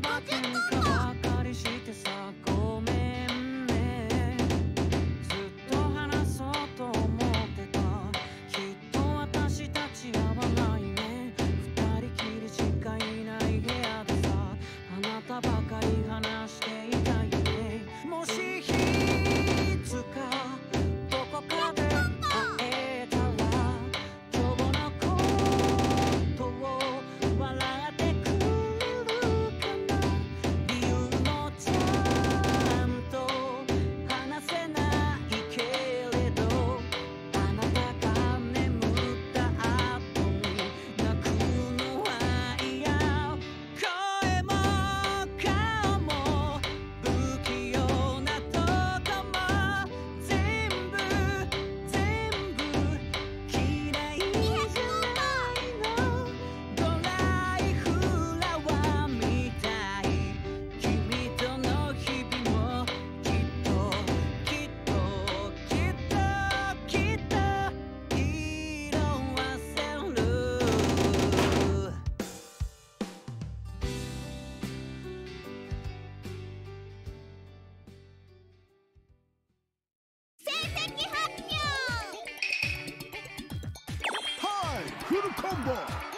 Pokeball. Okay. Hi, Critical Combo!